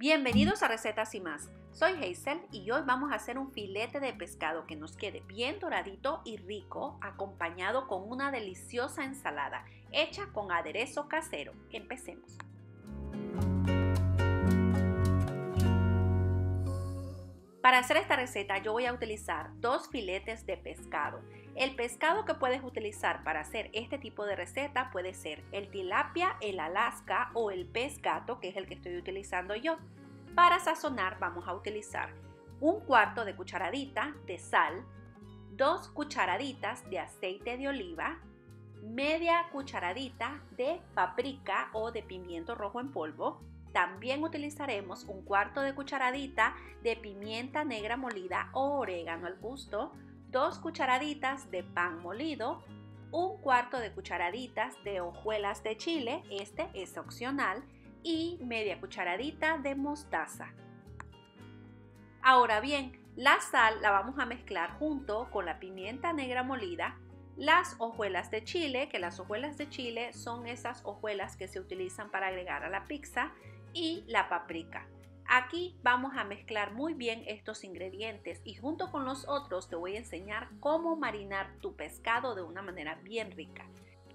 Bienvenidos a Recetas y más. Soy Hazel y hoy vamos a hacer un filete de pescado que nos quede bien doradito y rico, acompañado con una deliciosa ensalada hecha con aderezo casero. Empecemos. Para hacer esta receta yo voy a utilizar dos filetes de pescado. El pescado que puedes utilizar para hacer este tipo de receta puede ser el tilapia, el alaska o el pez gato, que es el que estoy utilizando yo. Para sazonar vamos a utilizar un cuarto de cucharadita de sal, dos cucharaditas de aceite de oliva, media cucharadita de paprika o de pimiento rojo en polvo, también utilizaremos un cuarto de cucharadita de pimienta negra molida o orégano al gusto, dos cucharaditas de pan molido, un cuarto de cucharaditas de hojuelas de chile, este es opcional, y media cucharadita de mostaza. Ahora bien, la sal la vamos a mezclar junto con la pimienta negra molida, las hojuelas de chile, que las hojuelas de chile son esas hojuelas que se utilizan para agregar a la pizza, y la paprika. Aquí vamos a mezclar muy bien estos ingredientes y junto con los otros te voy a enseñar cómo marinar tu pescado de una manera bien rica.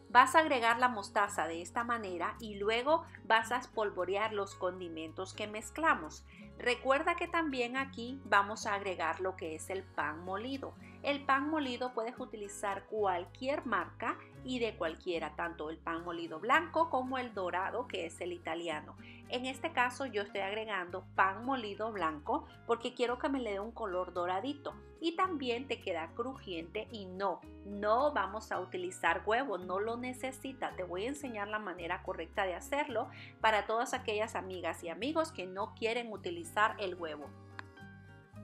Vas a agregar la mostaza de esta manera y luego vas a espolvorear los condimentos que mezclamos. Recuerda que también aquí vamos a agregar lo que es el pan molido. El pan molido puedes utilizar cualquier marca y de cualquiera, tanto el pan molido blanco como el dorado, que es el italiano. En este caso yo estoy agregando pan molido blanco porque quiero que me le dé un color doradito y también te queda crujiente y no, no vamos a utilizar huevo, no lo necesita. Te voy a enseñar la manera correcta de hacerlo para todas aquellas amigas y amigos que no quieren utilizar el huevo.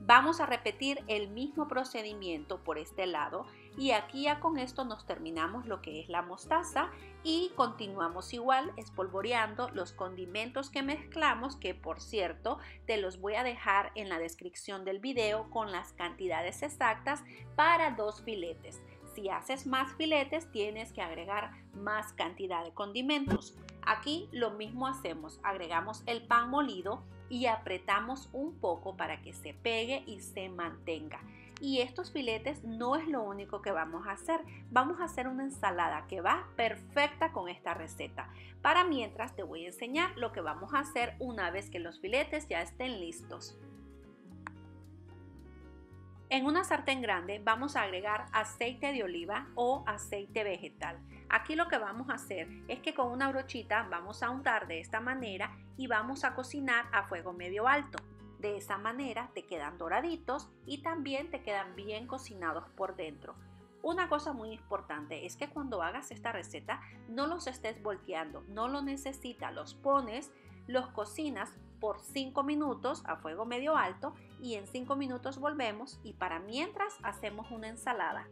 Vamos a repetir el mismo procedimiento por este lado y aquí ya con esto nos terminamos lo que es la mostaza y continuamos igual espolvoreando los condimentos que mezclamos que por cierto te los voy a dejar en la descripción del video con las cantidades exactas para dos filetes. Si haces más filetes tienes que agregar más cantidad de condimentos. Aquí lo mismo hacemos, agregamos el pan molido y apretamos un poco para que se pegue y se mantenga. Y estos filetes no es lo único que vamos a hacer. Vamos a hacer una ensalada que va perfecta con esta receta. Para mientras te voy a enseñar lo que vamos a hacer una vez que los filetes ya estén listos. En una sartén grande vamos a agregar aceite de oliva o aceite vegetal. Aquí lo que vamos a hacer es que con una brochita vamos a untar de esta manera y vamos a cocinar a fuego medio alto. De esa manera te quedan doraditos y también te quedan bien cocinados por dentro. Una cosa muy importante es que cuando hagas esta receta no los estés volteando, no lo necesitas, los pones, los cocinas por 5 minutos a fuego medio alto y en 5 minutos volvemos y para mientras hacemos una ensalada.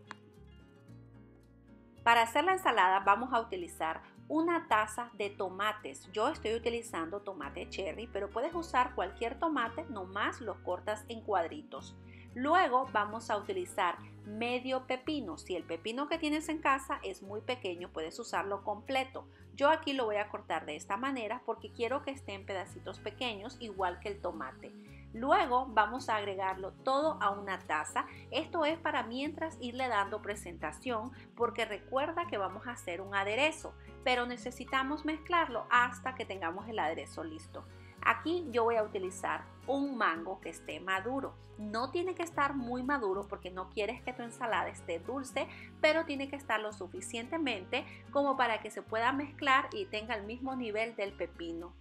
Para hacer la ensalada vamos a utilizar una taza de tomates. Yo estoy utilizando tomate cherry, pero puedes usar cualquier tomate, nomás los cortas en cuadritos. Luego vamos a utilizar medio pepino. Si el pepino que tienes en casa es muy pequeño, puedes usarlo completo. Yo aquí lo voy a cortar de esta manera porque quiero que esté en pedacitos pequeños, igual que el tomate. Luego vamos a agregarlo todo a una taza. Esto es para mientras irle dando presentación porque recuerda que vamos a hacer un aderezo, pero necesitamos mezclarlo hasta que tengamos el aderezo listo. Aquí yo voy a utilizar un mango que esté maduro. No tiene que estar muy maduro porque no quieres que tu ensalada esté dulce, pero tiene que estar lo suficientemente como para que se pueda mezclar y tenga el mismo nivel del pepino.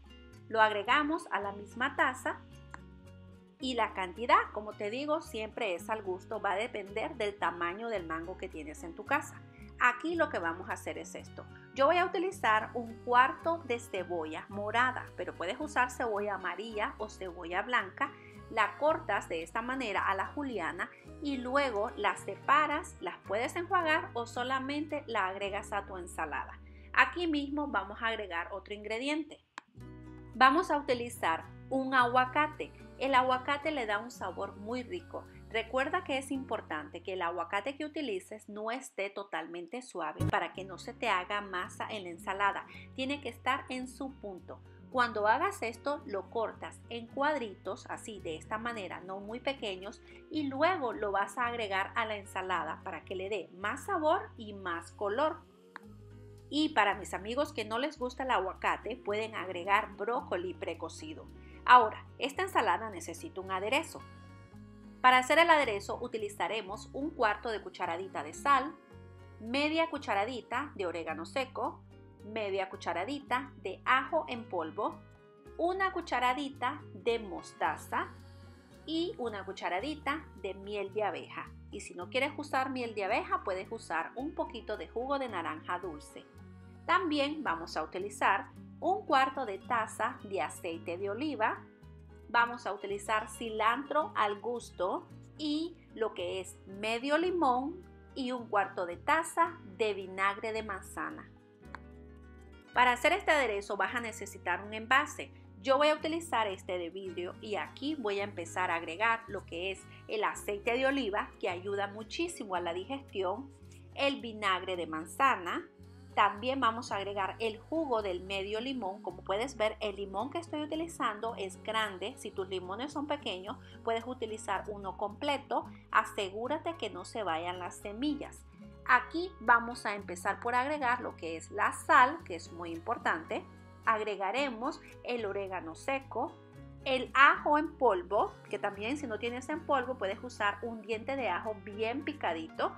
Lo agregamos a la misma taza y la cantidad, como te digo, siempre es al gusto, va a depender del tamaño del mango que tienes en tu casa. Aquí lo que vamos a hacer es esto. Yo voy a utilizar un cuarto de cebolla morada, pero puedes usar cebolla amarilla o cebolla blanca. La cortas de esta manera a la juliana y luego las separas, las puedes enjuagar o solamente la agregas a tu ensalada. Aquí mismo vamos a agregar otro ingrediente. Vamos a utilizar un aguacate. El aguacate le da un sabor muy rico. Recuerda que es importante que el aguacate que utilices no esté totalmente suave para que no se te haga masa en la ensalada. Tiene que estar en su punto. Cuando hagas esto, lo cortas en cuadritos, así de esta manera, no muy pequeños, y luego lo vas a agregar a la ensalada para que le dé más sabor y más color. Y para mis amigos que no les gusta el aguacate, pueden agregar brócoli precocido. Ahora, esta ensalada necesita un aderezo. Para hacer el aderezo utilizaremos un cuarto de cucharadita de sal, media cucharadita de orégano seco, media cucharadita de ajo en polvo, una cucharadita de mostaza y una cucharadita de miel de abeja. Y si no quieres usar miel de abeja, puedes usar un poquito de jugo de naranja dulce. También vamos a utilizar un cuarto de taza de aceite de oliva. Vamos a utilizar cilantro al gusto y lo que es medio limón y un cuarto de taza de vinagre de manzana. Para hacer este aderezo vas a necesitar un envase. Yo voy a utilizar este de vidrio y aquí voy a empezar a agregar lo que es el aceite de oliva que ayuda muchísimo a la digestión, el vinagre de manzana, también vamos a agregar el jugo del medio limón. Como puedes ver, el limón que estoy utilizando es grande. Si tus limones son pequeños, puedes utilizar uno completo. Asegúrate que no se vayan las semillas. Aquí vamos a empezar por agregar lo que es la sal, que es muy importante. Agregaremos el orégano seco, el ajo en polvo, que también si no tienes en polvo puedes usar un diente de ajo bien picadito.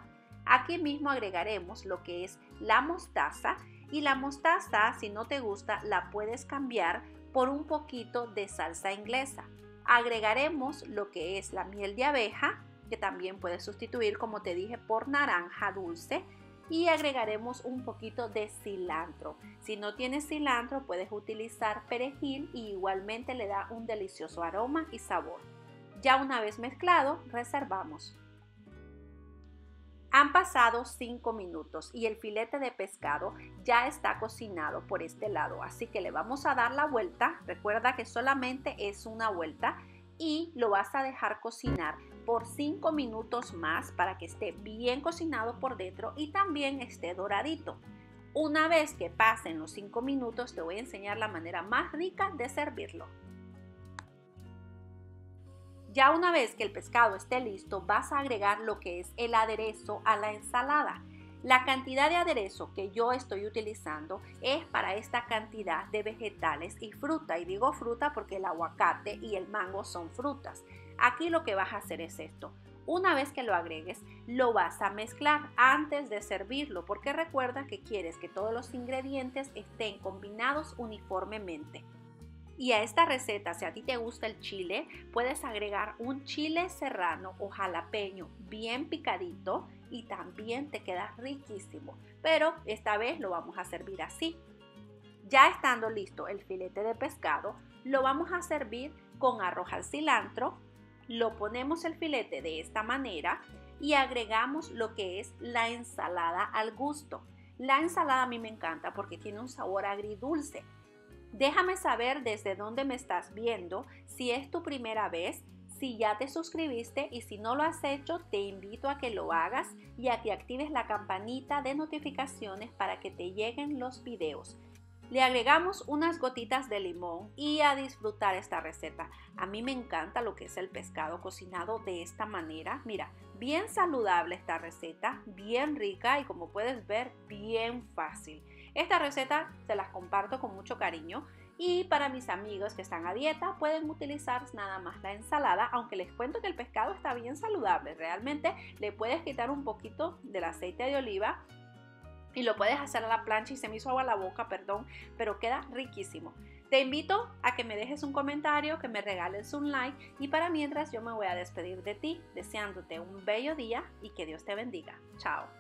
Aquí mismo agregaremos lo que es la mostaza y la mostaza si no te gusta la puedes cambiar por un poquito de salsa inglesa. Agregaremos lo que es la miel de abeja que también puedes sustituir, como te dije, por naranja dulce. Y agregaremos un poquito de cilantro. Si no tienes cilantro, puedes utilizar perejil y igualmente le da un delicioso aroma y sabor. Ya una vez mezclado, reservamos. Han pasado 5 minutos y el filete de pescado ya está cocinado por este lado, así que le vamos a dar la vuelta. Recuerda que solamente es una vuelta y lo vas a dejar cocinar por 5 minutos más para que esté bien cocinado por dentro y también esté doradito. Una vez que pasen los 5 minutos te voy a enseñar la manera más rica de servirlo. Ya una vez que el pescado esté listo, vas a agregar lo que es el aderezo a la ensalada. La cantidad de aderezo que yo estoy utilizando es para esta cantidad de vegetales y fruta. Y digo fruta porque el aguacate y el mango son frutas. Aquí lo que vas a hacer es esto. Una vez que lo agregues, lo vas a mezclar antes de servirlo porque recuerda que quieres que todos los ingredientes estén combinados uniformemente. Y a esta receta, si a ti te gusta el chile, puedes agregar un chile serrano o jalapeño bien picadito y también te queda riquísimo. Pero esta vez lo vamos a servir así. Ya estando listo el filete de pescado, lo vamos a servir con arroz al cilantro, lo ponemos el filete de esta manera y agregamos lo que es la ensalada al gusto. La ensalada a mí me encanta porque tiene un sabor agridulce. Déjame saber desde dónde me estás viendo, si es tu primera vez, si ya te suscribiste y si no lo has hecho, te invito a que lo hagas y a que actives la campanita de notificaciones para que te lleguen los videos. Le agregamos unas gotitas de limón y a disfrutar esta receta. A mí me encanta lo que es el pescado cocinado de esta manera. Mira, bien saludable esta receta, bien rica y como puedes ver, bien fácil. Esta receta se las comparto con mucho cariño y para mis amigos que están a dieta pueden utilizar nada más la ensalada, aunque les cuento que el pescado está bien saludable. Realmente le puedes quitar un poquito del aceite de oliva y lo puedes hacer a la plancha y se me hizo agua la boca, perdón, pero queda riquísimo. Te invito a que me dejes un comentario, que me regales un like y para mientras yo me voy a despedir de ti deseándote un bello día y que Dios te bendiga. Chao.